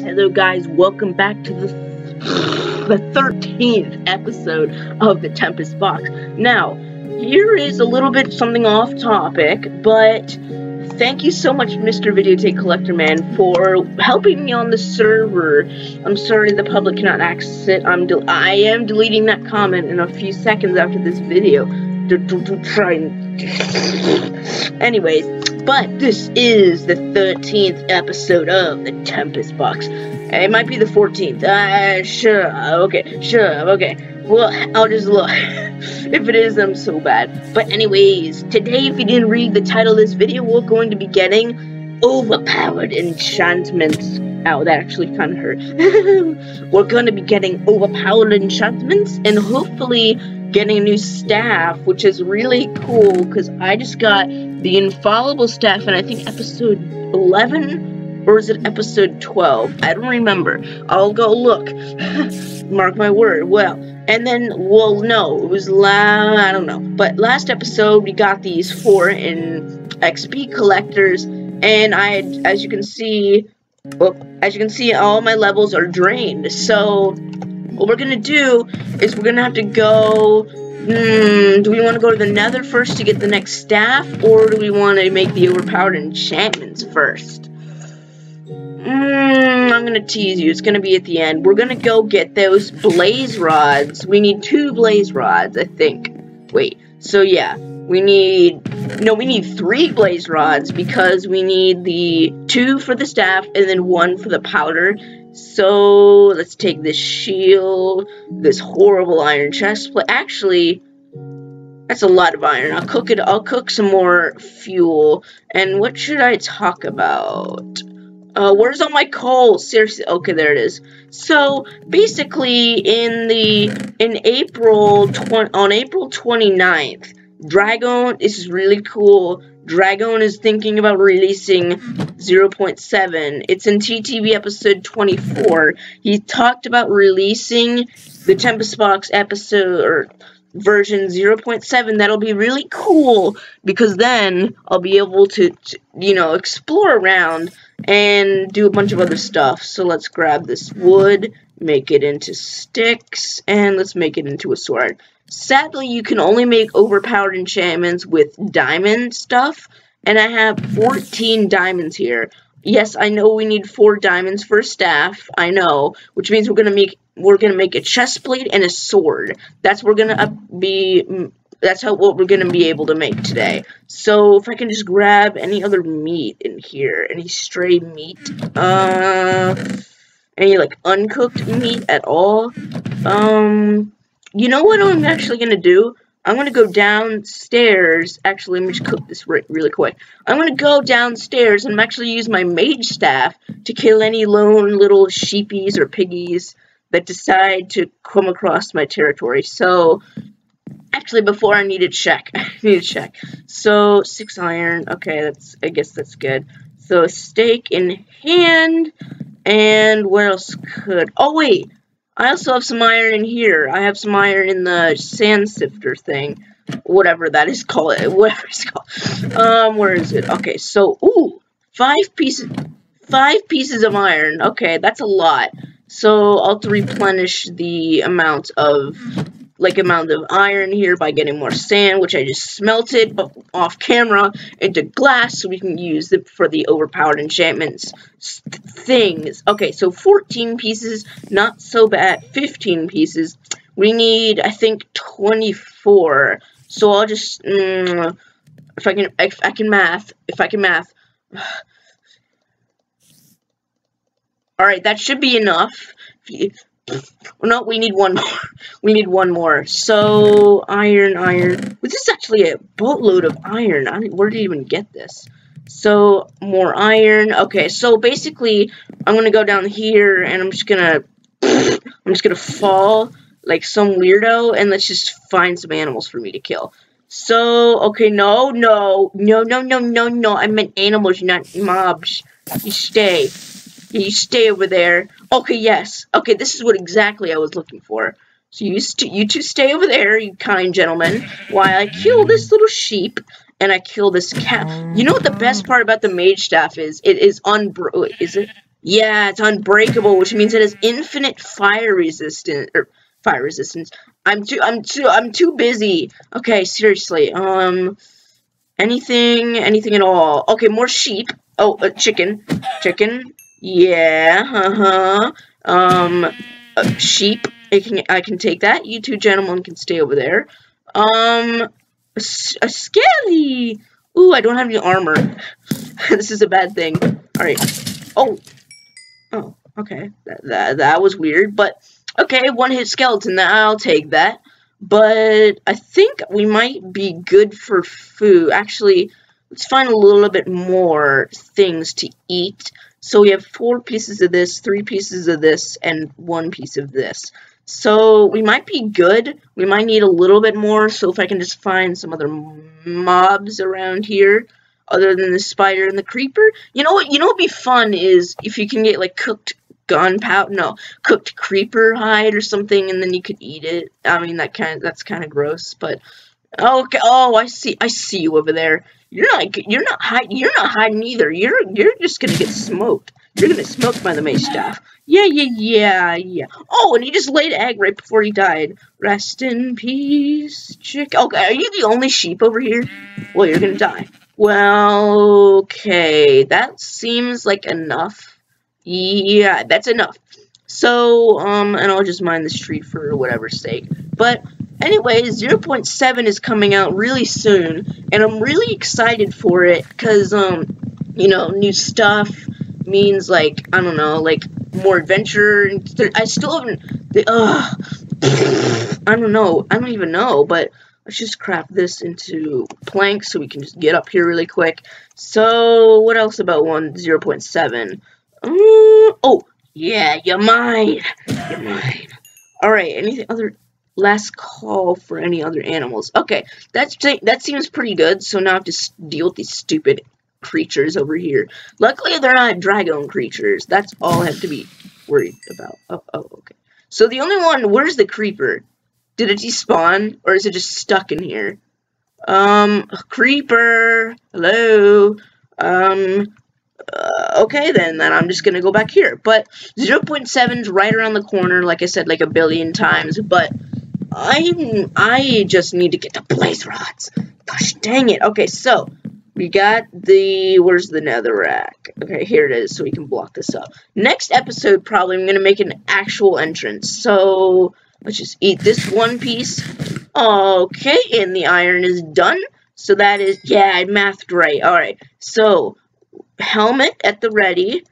Hello guys, welcome back to the the 13th episode of the Tempest Box. Now, here is a little bit something off topic, but thank you so much, Mr. Videotape Collector Man, for helping me on the server. I'm sorry the public cannot access it. I'm I am deleting that comment in a few seconds after this video. Try anyways, but this is the 13th episode of the Tempest Box. It might be the 14th. Uh, sure, okay, sure, okay. Well, I'll just look. if it is, I'm so bad. But anyways, today, if you didn't read the title of this video, we're going to be getting overpowered enchantments. Ow, that actually kind of hurt. we're going to be getting overpowered enchantments, and hopefully getting a new staff, which is really cool, because I just got the infallible staff and I think episode 11 or is it episode 12? I don't remember. I'll go look. Mark my word. Well, and then well no, it was la I don't know. But last episode we got these four in XP collectors and I as you can see well, as you can see all my levels are drained. So what we're gonna do is we're gonna have to go Hmm, do we want to go to the nether first to get the next staff, or do we want to make the overpowered enchantments first? Hmm, I'm going to tease you. It's going to be at the end. We're going to go get those blaze rods. We need two blaze rods, I think. Wait, so yeah, we need, no, we need three blaze rods because we need the two for the staff and then one for the powder so let's take this shield, this horrible iron chest plate. Actually, that's a lot of iron. I'll cook it. I'll cook some more fuel. And what should I talk about? Uh, where's all my coal? Seriously, okay, there it is. So basically, in the in April on April 29th, Dragon. This is really cool. Dragon is thinking about releasing 0.7. It's in TTV episode 24. He talked about releasing the Tempest Box episode or version 0.7. That'll be really cool because then I'll be able to, to, you know, explore around and do a bunch of other stuff. So let's grab this wood, make it into sticks, and let's make it into a sword. Sadly, you can only make overpowered enchantments with diamond stuff, and I have 14 diamonds here. Yes, I know we need four diamonds for staff. I know, which means we're gonna make we're gonna make a chest plate and a sword. That's we're gonna be. That's how what we're gonna be able to make today. So if I can just grab any other meat in here, any stray meat, uh, any like uncooked meat at all, um you know what I'm actually going to do? I'm going to go downstairs. Actually, let me just cook this really quick. I'm going to go downstairs and actually use my mage staff to kill any lone little sheepies or piggies that decide to come across my territory. So, actually, before I need to check. I need to check. So, six iron. Okay, that's. I guess that's good. So, stake in hand. And what else could... Oh, wait. I also have some iron in here. I have some iron in the sand sifter thing. Whatever that is called. Whatever it's called. Um, where is it? Okay, so, ooh, five pieces, five pieces of iron. Okay, that's a lot. So I'll have to replenish the amount of like amount of iron here by getting more sand, which I just smelted off camera into glass so we can use it for the overpowered enchantments things. Okay, so 14 pieces, not so bad. 15 pieces. We need, I think, 24. So I'll just, mm, if I can, if I can math, if I can math. Alright, that should be enough. No, we need one more. We need one more. So, iron, iron. This is actually a boatload of iron. I, where did you even get this? So, more iron. Okay, so basically, I'm going to go down here, and I'm just going to... I'm just going to fall like some weirdo, and let's just find some animals for me to kill. So, okay, no, no, no, no, no, no, no. I meant animals, not mobs. You stay. You stay over there. Okay, yes. Okay, this is what exactly I was looking for. So you, you two stay over there, you kind gentlemen, while I kill this little sheep. and I kill this cat. You know what the best part about the mage staff is? It is unbro- is it? Yeah, it's unbreakable, which means it has infinite fire resistance or fire resistance. I'm too I'm too I'm too busy. Okay, seriously. Um anything anything at all. Okay, more sheep. Oh, uh, chicken. Chicken. Yeah, uh-huh. Um uh, sheep. I can I can take that. You two gentlemen can stay over there. Um a, a skelly. Ooh, I don't have any armor. this is a bad thing. All right. Oh. Oh, okay. That, that, that was weird, but okay, one hit skeleton. I'll take that. But I think we might be good for food. Actually, let's find a little bit more things to eat. So we have four pieces of this, three pieces of this, and one piece of this. So we might be good. We might need a little bit more. So if I can just find some other mobs around here other than the spider and the creeper. You know what? You know what would be fun is if you can get like cooked gunpowder, no, cooked creeper hide or something, and then you could eat it. I mean, that kind of that's kind of gross, but okay. Oh, I see. I see you over there. You're not. You're not hiding. You're not hiding either. You're. You're just gonna get smoked. You're gonna get smoked by the mage staff. Yeah, yeah, yeah, yeah. Oh, and he just laid egg right before he died. Rest in peace, chick. Okay, are you the only sheep over here? Well, you're gonna die. Well, okay, that seems like enough. Yeah, that's enough. So, um, and I'll just mine this tree for whatever sake. But, anyways, 0.7 is coming out really soon, and I'm really excited for it, because, um, you know, new stuff means, like, I don't know, like, more adventure. I still haven't, the, ugh, I don't know, I don't even know, but Let's just craft this into planks so we can just get up here really quick. So, what else about 1 0.7? Uh, oh, yeah, you're mine. You're mine. Alright, anything other... Last call for any other animals. Okay, that's that seems pretty good. So now I have to deal with these stupid creatures over here. Luckily, they're not dragon creatures. That's all I have to be worried about. Oh, oh, okay. So the only one, where's the creeper? Did it despawn? Or is it just stuck in here? Um, creeper. Hello. Um, uh, okay then, then I'm just gonna go back here. But 0.7 is right around the corner, like I said, like a billion times. But I I just need to get the blaze rods. Gosh dang it. Okay, so we got the where's the netherrack? Okay, here it is, so we can block this up. Next episode, probably I'm gonna make an actual entrance. So Let's just eat this one piece. Okay, and the iron is done. So that is, yeah, I mathed right. Alright, so helmet at the ready.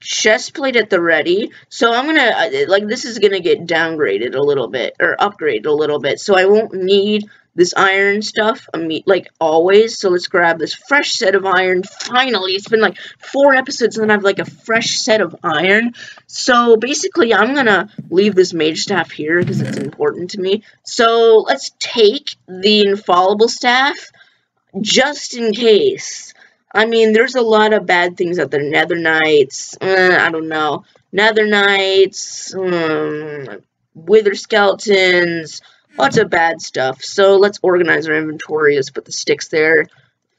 Chest plate at the ready. So I'm gonna, uh, like, this is gonna get downgraded a little bit, or upgraded a little bit. So I won't need this iron stuff, like always. So let's grab this fresh set of iron. Finally, it's been like four episodes and I have like a fresh set of iron. So basically, I'm gonna leave this mage staff here because it's important to me. So let's take the infallible staff just in case. I mean, there's a lot of bad things out there. Nether Knights, uh, I don't know. Nether Knights, um, Wither Skeletons, Lots of bad stuff. So let's organize our inventory. Let's put the sticks there.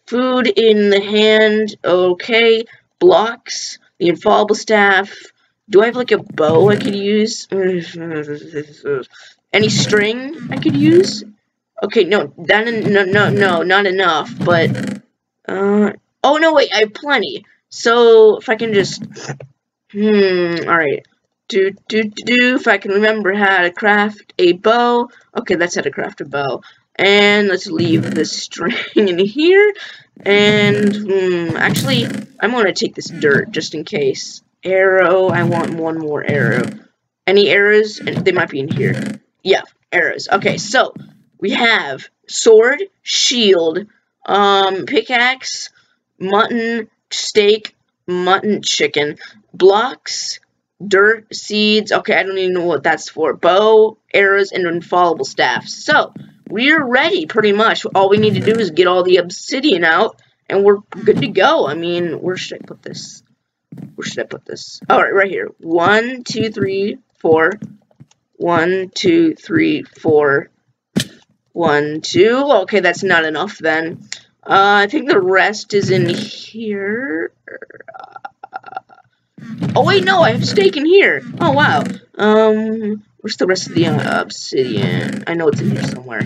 Food in the hand. Okay. Blocks. The infallible staff. Do I have like a bow I could use? Any string I could use? Okay, no, that no no no not enough, but uh oh no wait, I have plenty. So if I can just hmm alright. Do, do, do, do, if I can remember how to craft a bow. Okay, that's how to craft a bow. And let's leave the string in here. And, hmm, actually, I'm going to take this dirt just in case. Arrow, I want one more arrow. Any arrows? And they might be in here. Yeah, arrows. Okay, so, we have sword, shield, um, pickaxe, mutton, steak, mutton, chicken, blocks, dirt, seeds. Okay, I don't even know what that's for. Bow, arrows, and infallible staffs. So, we're ready, pretty much. All we need to do is get all the obsidian out, and we're good to go. I mean, where should I put this? Where should I put this? Alright, right here. One, two, three, four. One, two, three, four. One, two. Okay, that's not enough then. Uh, I think the rest is in here. Oh wait, no, I have steak in here. Oh wow. Um, where's the rest of the uh, obsidian? I know it's in here somewhere.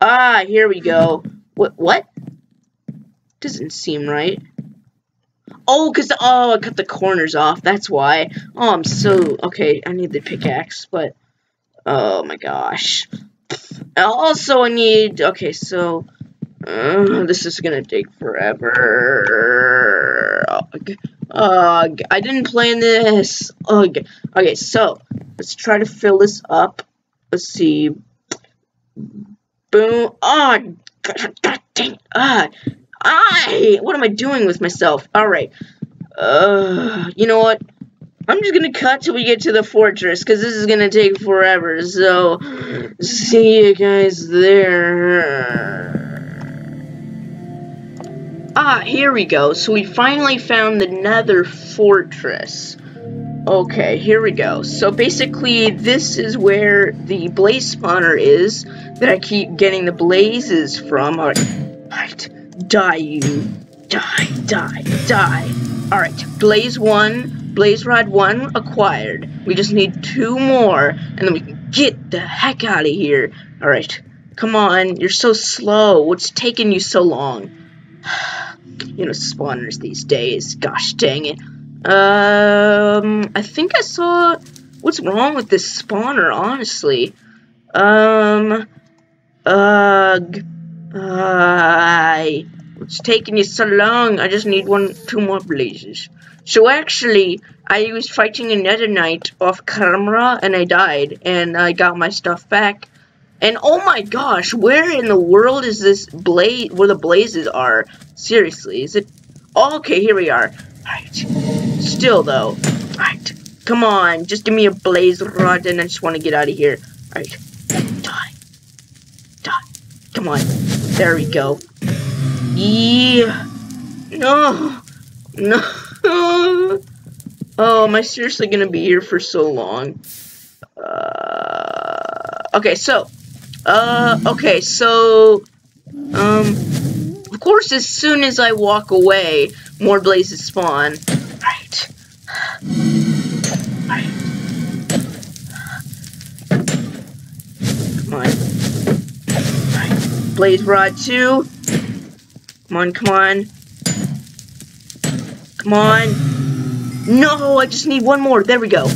Ah, here we go. What? What? Doesn't seem right. Oh, cause oh, I cut the corners off. That's why. Oh, I'm so okay. I need the pickaxe, but oh my gosh. Also, I need. Okay, so uh, this is gonna take forever. Ugh. Ugh. I didn't plan this. Ugh. Okay, so let's try to fill this up. Let's see. Boom. Oh, God, God dang. Ah. I. What am I doing with myself? All right. Uh, you know what? I'm just gonna cut till we get to the fortress, because this is gonna take forever, so see you guys there. Ah, here we go. So we finally found the nether fortress. Okay, here we go. So basically, this is where the blaze spawner is that I keep getting the blazes from. Alright, right. die you. Die, die, die. Alright, blaze 1, blaze rod 1 acquired. We just need two more, and then we can get the heck out of here. Alright, come on, you're so slow. What's taking you so long? you know, spawners these days. Gosh dang it. Um, I think I saw... What's wrong with this spawner, honestly? Um... Ugh... Uh, it's taking you so long. I just need one, two more blazes. So actually, I was fighting a Nether Knight off camera, and I died, and I got my stuff back. And oh my gosh, where in the world is this blaze, where the blazes are? Seriously, is it? Oh, okay, here we are. Right. Still, though. Right. Come on, just give me a blaze rod, and I just want to get out of here. Right. Die. Die. Come on. There we go. Yeah. No. No. Oh, am I seriously going to be here for so long? Uh, okay, so uh, okay, so, um, of course, as soon as I walk away, more blazes spawn. Right. Right. Come on. Right. Blaze Rod 2. Come on, come on. Come on. No, I just need one more. There we go.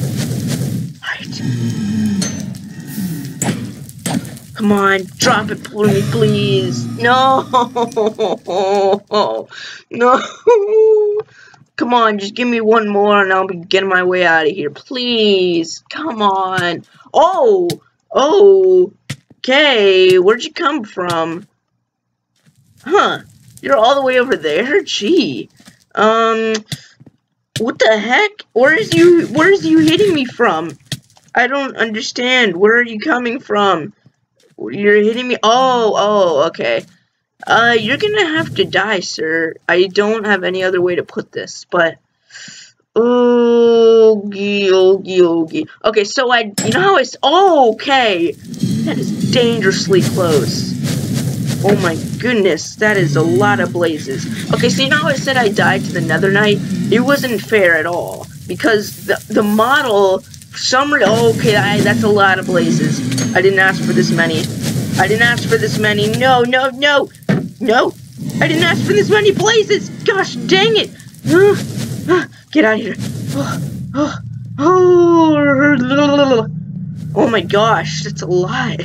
Come on, drop it for me, please. No. No. Come on, just give me one more and I'll be getting my way out of here. Please. Come on. Oh. Oh. Okay. Where'd you come from? Huh. You're all the way over there? Gee. Um. What the heck? Where is you, where is you hitting me from? I don't understand. Where are you coming from? You're hitting me? Oh, oh, okay. Uh, you're gonna have to die, sir. I don't have any other way to put this, but... Oogie, oogie, oogie. Okay, so I... You know how it's... Oh, okay. That is dangerously close. Oh my goodness, that is a lot of blazes. Okay, so you know how I said I died to the Nether Knight? It wasn't fair at all. Because the, the model some okay, I, that's a lot of blazes. I didn't ask for this many. I didn't ask for this many. No, no, no, no. I didn't ask for this many blazes. Gosh, dang it. get out of here. Oh, oh, oh my gosh, that's a lot.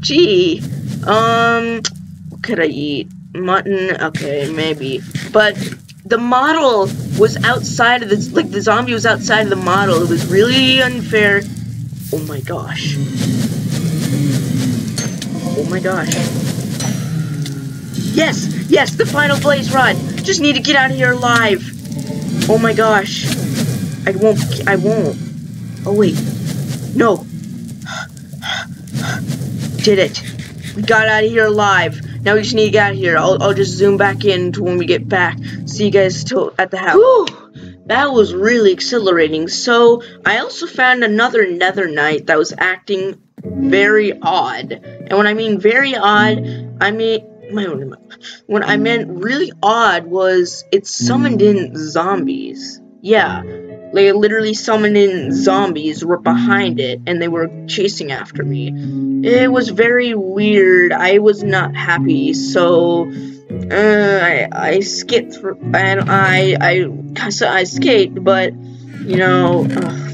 Gee. Um, what could I eat? Mutton? Okay, maybe. But the model was outside of the like the zombie was outside of the model. It was really unfair. Oh my gosh. Oh my gosh. Yes, yes, the final blaze rod. Just need to get out of here alive. Oh my gosh. I won't I won't. Oh wait. No. Did it. We got out of here alive. Now we just need to get out of here. I'll, I'll just zoom back in to when we get back. See you guys till at the house. Whew, that was really exhilarating. So, I also found another Nether Knight that was acting very odd. And when I mean very odd, I mean my own when I meant really odd was it summoned in zombies. Yeah. They literally summoned in zombies were behind it and they were chasing after me. It was very weird. I was not happy, so uh, I I skipped through, and I I so I escaped, but you know, uh,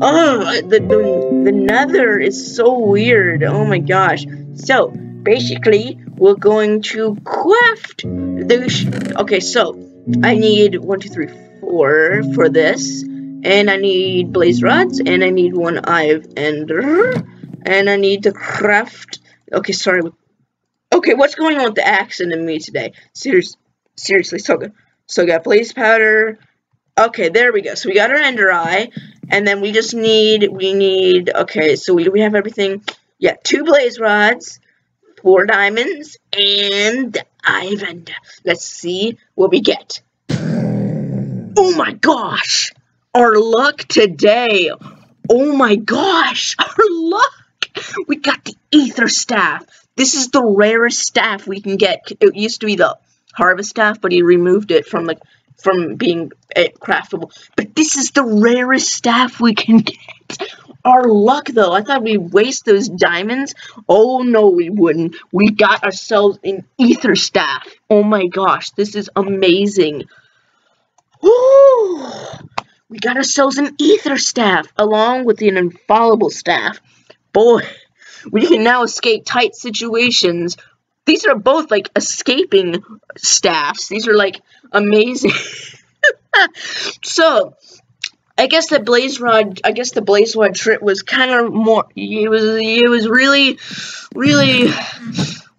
oh the, the the Nether is so weird. Oh my gosh. So basically, we're going to craft the. okay, so I need one, two, three, four for this, and I need blaze rods, and I need one eye of ender, and I need to craft. Okay, sorry, Okay, what's going on with the accent in me today? Serious, seriously, so good. So we got blaze powder. Okay, there we go. So we got our ender eye, and then we just need, we need, okay, so we, we have everything. Yeah, two blaze rods, four diamonds, and Ivan. Let's see what we get. Oh my gosh! Our luck today! Oh my gosh! Our luck! We got the ether staff. This is the rarest staff we can get. It used to be the harvest staff, but he removed it from like from being uh, craftable. But this is the rarest staff we can get. Our luck, though. I thought we'd waste those diamonds. Oh, no, we wouldn't. We got ourselves an ether staff. Oh, my gosh. This is amazing. Ooh, we got ourselves an ether staff along with an infallible staff. Boy, we can now escape tight situations. These are both like escaping staffs. These are like amazing. so, I guess the blaze rod. I guess the blaze rod trip was kind of more. It was. It was really, really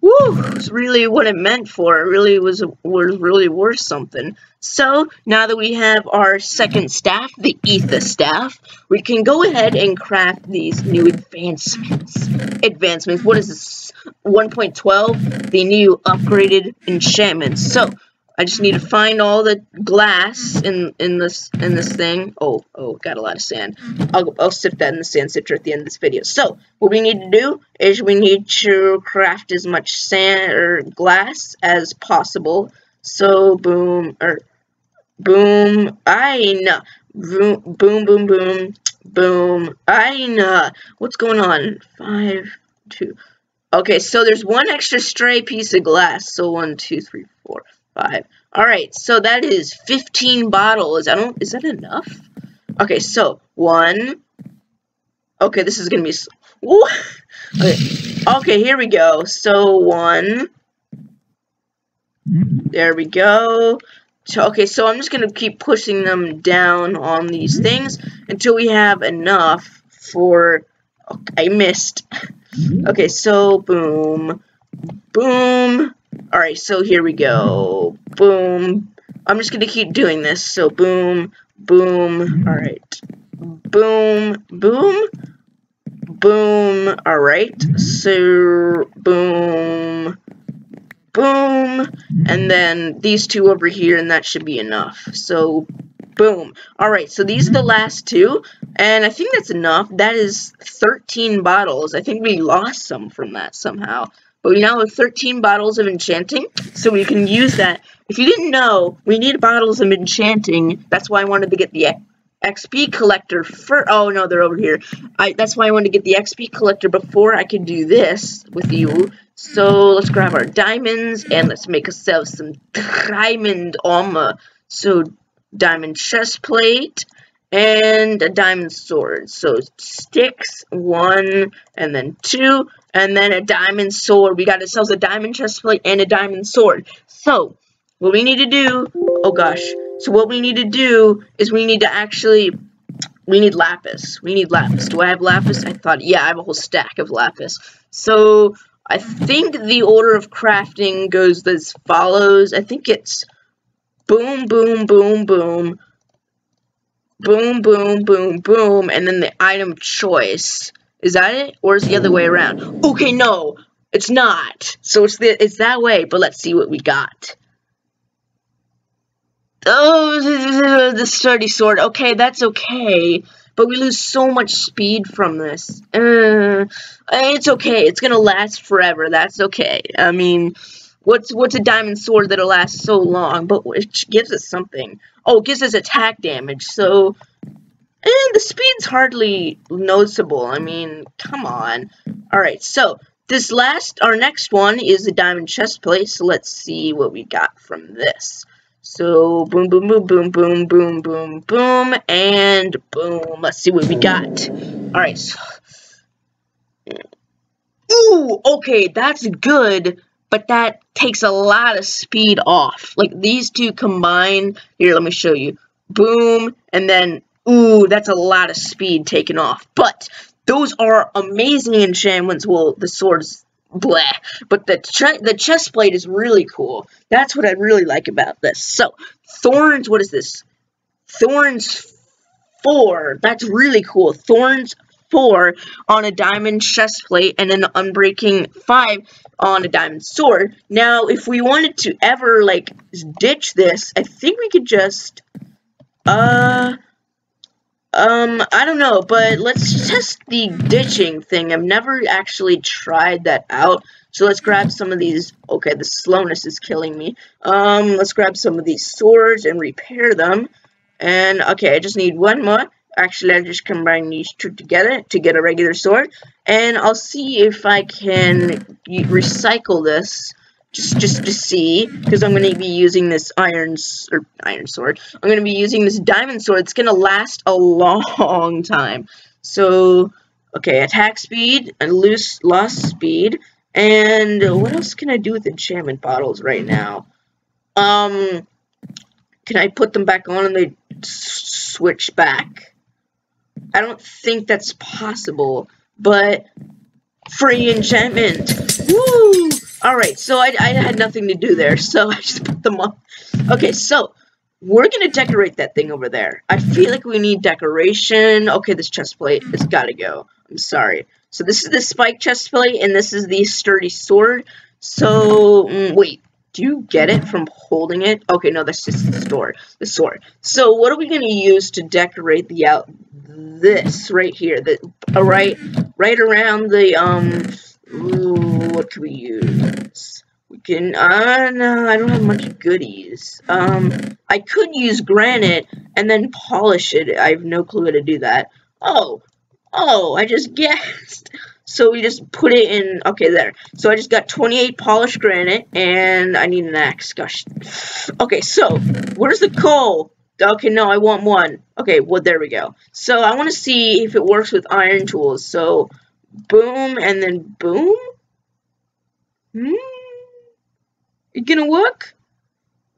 woo, it's really what it meant for. It really was was really worth something. So now that we have our second staff, the Ether staff, we can go ahead and craft these new advancements. Advancements. What is this? 1.12, the new upgraded enchantments. So I just need to find all the glass in in this in this thing. Oh, oh, got a lot of sand. I'll I'll sift that in the sand sifter at the end of this video. So what we need to do is we need to craft as much sand or glass as possible. So boom or boom, I know. Boom, boom, boom, boom, boom. I know. What's going on? Five, two. Okay, so there's one extra stray piece of glass. So one, two, three, four five. All right, so that is 15 bottles. I don't, is that enough? Okay, so one. Okay, this is gonna be. Okay. okay, here we go. So one. There we go. So, okay, so I'm just gonna keep pushing them down on these things until we have enough for. Okay, I missed. Okay, so boom, boom. Alright, so here we go. Boom. I'm just gonna keep doing this. So boom, boom. Alright. Boom, boom. Boom. Alright. So boom. Boom. And then these two over here, and that should be enough. So boom. Alright, so these are the last two. And I think that's enough. That is 13 bottles. I think we lost some from that somehow. But we now have 13 bottles of enchanting, so we can use that. If you didn't know, we need bottles of enchanting. That's why I wanted to get the XP collector for. Oh no, they're over here. I. That's why I wanted to get the XP collector before I could do this with you. So let's grab our diamonds and let's make ourselves some diamond armor. So diamond chest plate and a diamond sword. So sticks, one, and then two, and then a diamond sword. We got ourselves a diamond chestplate and a diamond sword. So, what we need to do, oh gosh, so what we need to do is we need to actually, we need lapis. We need lapis. Do I have lapis? I thought, yeah, I have a whole stack of lapis. So, I think the order of crafting goes as follows. I think it's boom, boom, boom, boom, boom, boom, boom, boom, and then the item choice. Is that it? Or is the other way around? Okay, no, it's not. So it's the, it's that way, but let's see what we got. Oh, the sturdy sword. Okay, that's okay. but we lose so much speed from this. Uh, it's okay. It's gonna last forever. That's okay. I mean, what's what's a diamond sword that'll last so long? But it gives us something. Oh, it gives us attack damage. So, and the speed's hardly noticeable. I mean, come on. All right, so this last, our next one is the diamond chest plate. So let's see what we got from this. So boom, boom, boom, boom, boom, boom, boom, boom, and boom. Let's see what we got. All right. So, ooh, okay, that's good, but that takes a lot of speed off. Like these two combine. Here, let me show you. Boom, and then ooh, that's a lot of speed taken off. But those are amazing enchantments. Well, the swords, bleh. But the the chest plate is really cool. That's what I really like about this. So, Thorns, what is this? Thorns 4. That's really cool. Thorns 4 on a diamond chest plate and an Unbreaking 5 on a diamond sword. Now, if we wanted to ever, like, ditch this, I think we could just, uh, um, I don't know, but let's test the ditching thing. I've never actually tried that out. So let's grab some of these. Okay, the slowness is killing me. Um, let's grab some of these swords and repair them. And, okay, I just need one more. Actually, I just combine these two together to get a regular sword. And I'll see if I can recycle this just just to see because I'm going to be using this iron or iron sword. I'm going to be using this diamond sword. It's going to last a long time. So, okay, attack speed and loose lost speed. And what else can I do with enchantment bottles right now? Um, can I put them back on and they switch back? I don't think that's possible, but free enchantment. Woo! Alright, so I, I had nothing to do there, so I just put them on. Okay, so we're going to decorate that thing over there. I feel like we need decoration. Okay, this chest plate has got to go. I'm sorry. So this is the spike chest plate, and this is the sturdy sword. So, mm, wait, do you get it from holding it? Okay, no, that's just the sword. The sword. So what are we going to use to decorate the out this right here? The uh, right, right around the um Ooh, what can we use? We can, uh, no, I don't have much goodies. Um, I could use granite and then polish it. I have no clue how to do that. Oh, oh, I just guessed. So we just put it in, okay, there. So I just got 28 polished granite, and I need an axe. Gosh. Okay, so, where's the coal? Okay, no, I want one. Okay, well, there we go. So I want to see if it works with iron tools. So boom, and then boom? Hmm? It gonna work?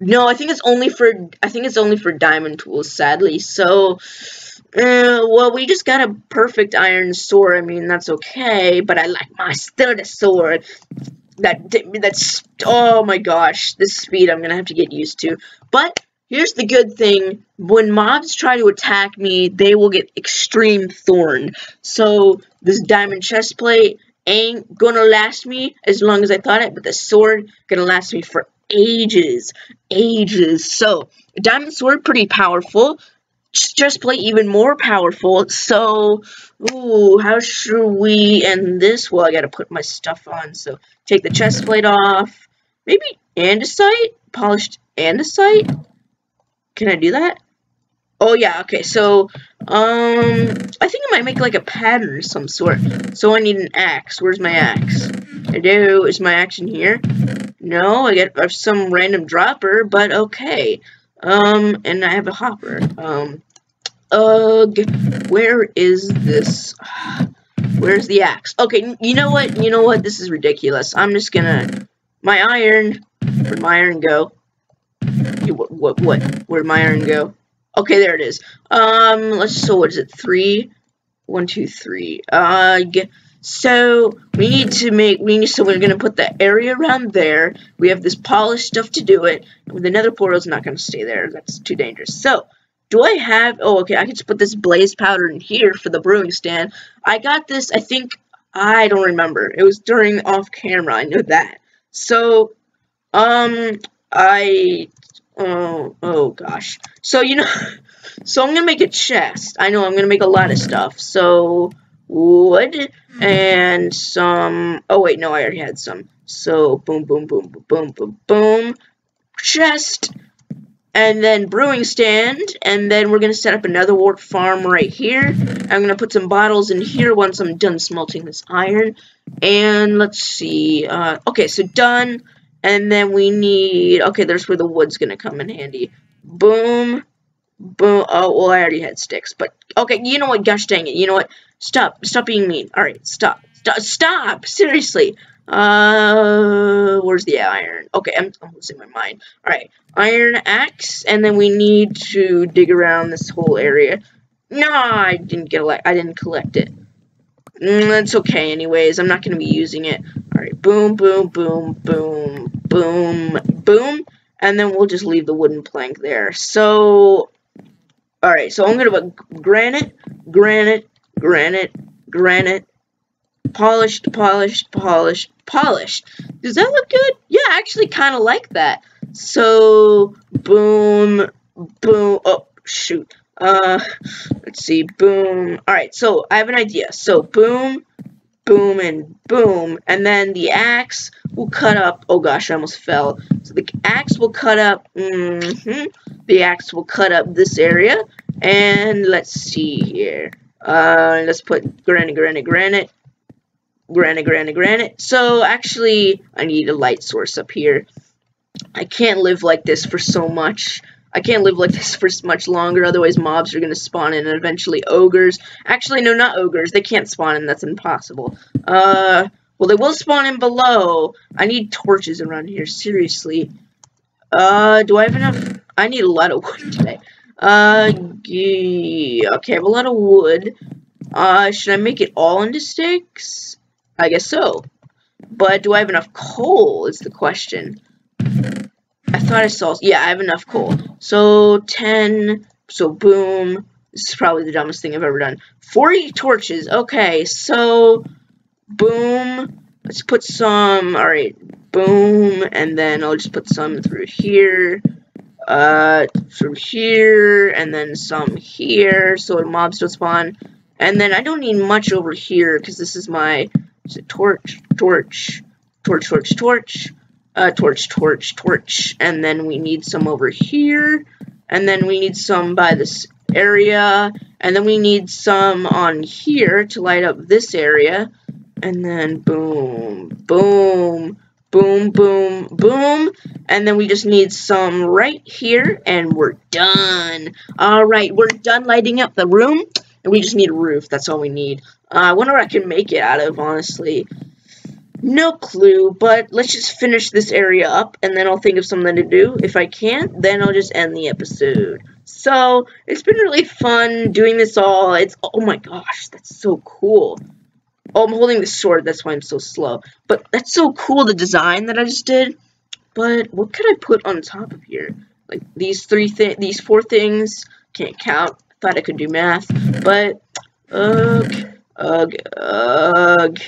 No, I think it's only for I think it's only for diamond tools, sadly. So, uh, well, we just got a perfect iron sword. I mean, that's okay, but I like my sturdy sword. That that's oh my gosh, this speed I'm gonna have to get used to. But Here's the good thing, when mobs try to attack me, they will get extreme thorn. So, this diamond chest plate ain't gonna last me as long as I thought it, but the sword gonna last me for ages, ages. So, diamond sword, pretty powerful. Chest plate, even more powerful. So, ooh, how should we end this? Well, I gotta put my stuff on. So, take the chest plate off. Maybe andesite? Polished andesite? Can I do that? Oh, yeah, okay, so, um, I think I might make, like, a pattern of some sort. So I need an axe. Where's my axe? Hello, is my axe in here? No, I get some random dropper, but okay. Um, and I have a hopper. Um, ugh, where is this? Where's the axe? Okay, you know what? You know what? This is ridiculous. I'm just gonna... My iron... Where'd my iron go? What, what, what? Where'd my iron go? Okay, there it is. Um, let's, so what is it? Three? One, two, three. Uh, so, we need to make, we need, so we're going to put the area around there. We have this polished stuff to do it. The nether portal not going to stay there. That's too dangerous. So, do I have, oh, okay, I can just put this blaze powder in here for the brewing stand. I got this, I think, I don't remember. It was during off camera, I know that. So, um, I Oh, oh gosh. So, you know, So I'm gonna make a chest. I know I'm gonna make a lot of stuff. So wood and some. Oh wait, no, I already had some. So boom, boom, boom, boom, boom, boom, boom. Chest and then brewing stand, and then we're going to set up another wart farm right here. I'm going to put some bottles in here once I'm done smelting this iron. And let's see, uh, okay, so done, and then we need, okay, there's where the wood's going to come in handy. Boom, boom, oh, well, I already had sticks, but, okay, you know what, gosh dang it, you know what, stop, stop being mean, alright, stop, stop, stop, seriously, uh, where's the iron? Okay, I'm, I'm losing my mind. Alright, iron axe, and then we need to dig around this whole area. No, I didn't get a I didn't collect it. Mm, that's okay anyways, I'm not going to be using it. Alright, boom, boom, boom, boom, boom, boom, and then we'll just leave the wooden plank there. So, alright, so I'm going to put granite, granite, granite, granite, polished, polished, polished, polished. Does that look good? Yeah, I actually kind of like that. So, boom, boom, oh, shoot. Uh, let's see, boom. Alright, so I have an idea. So, boom, boom, and boom, and then the axe will cut up, oh gosh, I almost fell. So the axe will cut up, mm -hmm, the axe will cut up this area, and let's see here. Uh, let's put granite, granite, granite, granite, granite, granite. So actually, I need a light source up here. I can't live like this for so much. I can't live like this for much longer, otherwise mobs are going to spawn in, and eventually ogres. Actually, no, not ogres. They can't spawn in. That's impossible. Uh, well, they will spawn in below. I need torches around here, seriously. Uh, do I have enough? I need a lot of wood today. Uh, yeah, okay, I have a lot of wood. Uh, should I make it all into sticks? I guess so. But do I have enough coal is the question. I thought I saw, yeah, I have enough coal. So 10, so boom. This is probably the dumbest thing I've ever done. 40 torches, okay, so boom. Let's put some, alright, boom, and then I'll just put some through here, uh, through here, and then some here, so mobs don't spawn. And then I don't need much over here, because this is my is torch, torch, torch, torch, torch, uh, torch, torch, torch, and then we need some over here, and then we need some by this area, and then we need some on here to light up this area, and then boom, boom, boom, boom, boom, and then we just need some right here, and we're done. Alright, we're done lighting up the room, and we just need a roof, that's all we need. Uh, I wonder what I can make it out of, honestly. No clue, but let's just finish this area up, and then I'll think of something to do. If I can't, then I'll just end the episode. So, it's been really fun doing this all. It's, oh my gosh, that's so cool. Oh, I'm holding the sword, that's why I'm so slow. But that's so cool, the design that I just did. But what could I put on top of here? Like, these three things, these four things, can't count. Thought I could do math, but, ugh, Ugh, ugh.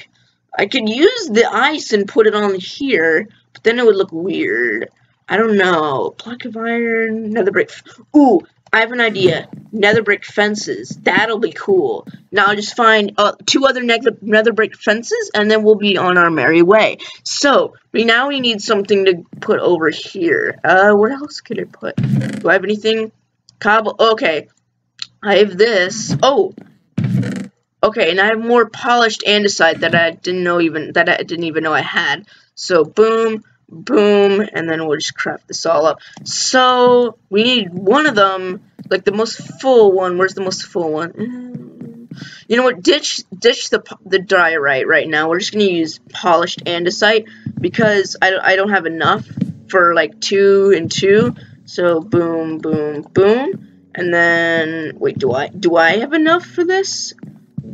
I could use the ice and put it on here, but then it would look weird. I don't know. Block of iron, nether brick. Ooh, I have an idea. Nether brick fences. That'll be cool. Now I'll just find uh, two other nether, nether brick fences, and then we'll be on our merry way. So, we now we need something to put over here. Uh, where else could I put? Do I have anything? Cobble. Okay. I have this. Oh, Okay, and I have more polished andesite that I didn't know even that I didn't even know I had. So boom, boom, and then we'll just craft this all up. So we need one of them, like the most full one. Where's the most full one? Mm. You know what? Ditch ditch the the diorite right now. We're just gonna use polished andesite because I I don't have enough for like two and two. So boom, boom, boom, and then wait, do I do I have enough for this?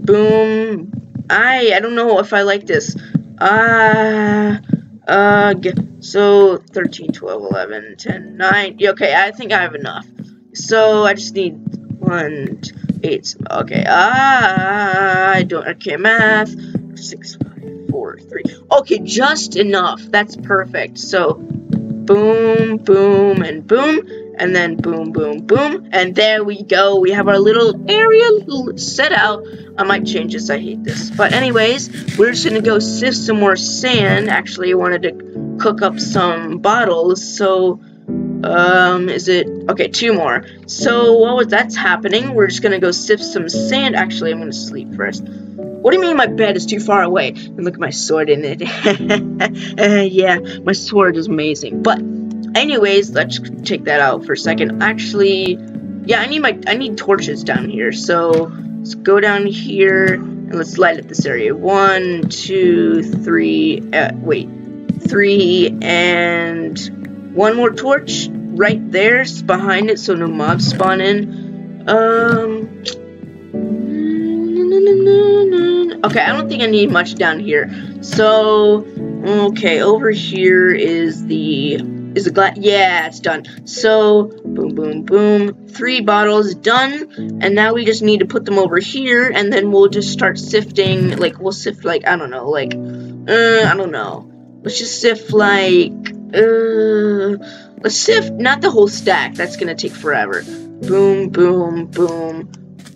Boom. I I don't know if I like this. Ah. Uh, uh, so 13, 12, 11, 10, 9. Okay, I think I have enough. So I just need one, eight. Okay, ah, I don't. Okay, math. Six, five, four, three. Okay, just enough. That's perfect. So, boom, boom, and boom. And then boom, boom, boom, and there we go. We have our little area set out. I might change this. I hate this. But anyways, we're just gonna go sift some more sand. Actually, I wanted to cook up some bottles, so um, is it okay? Two more. So while was that's happening, we're just gonna go sift some sand. Actually, I'm gonna sleep first. What do you mean my bed is too far away? And look at my sword in it. yeah, my sword is amazing. But anyways, let's take that out for a second. Actually, yeah, I need my I need torches down here. So let's go down here and let's light up this area. One, two, three. Uh, wait, three and one more torch right there behind it, so no mobs spawn in. Um. Okay, I don't think I need much down here. So, okay, over here is the is the glass. Yeah, it's done. So, boom, boom, boom. Three bottles done. And now we just need to put them over here, and then we'll just start sifting. Like, we'll sift, like, I don't know, like, uh, I don't know. Let's just sift, like, uh, let's sift, not the whole stack. That's gonna take forever. Boom, boom, boom.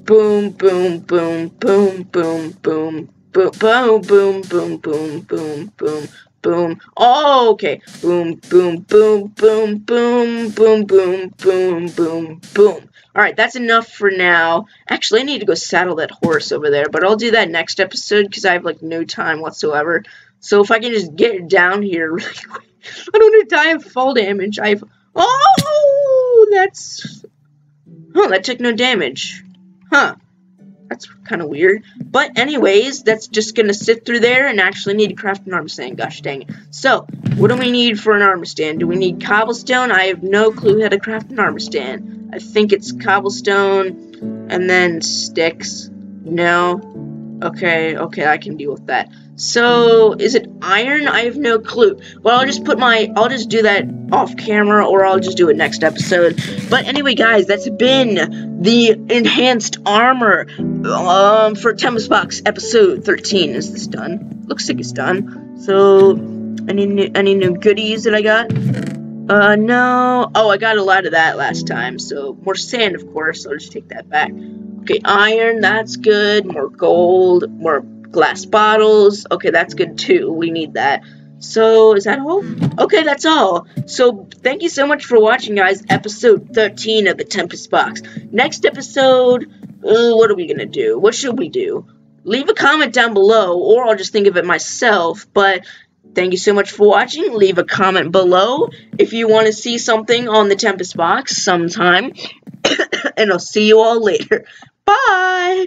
Boom, boom, boom, boom, boom, boom, boom, boom, boom, boom, boom, boom, boom, boom. Oh, okay. Boom, boom, boom, boom, boom, boom, boom, boom, boom, boom. Alright, that's enough for now. Actually, I need to go saddle that horse over there, but I'll do that next episode because I have, like, no time whatsoever. So if I can just get down here really quick. I don't want to die of fall damage. I've... Oh, that's... Oh, that took no damage. Huh. That's kind of weird. But anyways, that's just going to sit through there and actually need to craft an armor stand. Gosh dang it. So, what do we need for an armor stand? Do we need cobblestone? I have no clue how to craft an armor stand. I think it's cobblestone and then sticks. No. Okay, okay, I can deal with that. So, is it iron? I have no clue. Well, I'll just put my, I'll just do that off camera, or I'll just do it next episode. But anyway, guys, that's been the enhanced armor um, for Tempest Box episode 13. Is this done? Looks like it's done. So, any new, any new goodies that I got? Uh, no. Oh, I got a lot of that last time. So, more sand, of course. I'll just take that back. Okay, iron, that's good. More gold, more glass bottles. Okay, that's good too. We need that. So, is that all? Okay, that's all. So, thank you so much for watching, guys. Episode 13 of the Tempest Box. Next episode, what are we going to do? What should we do? Leave a comment down below, or I'll just think of it myself. But, thank you so much for watching. Leave a comment below if you want to see something on the Tempest Box sometime. and I'll see you all later. Bye!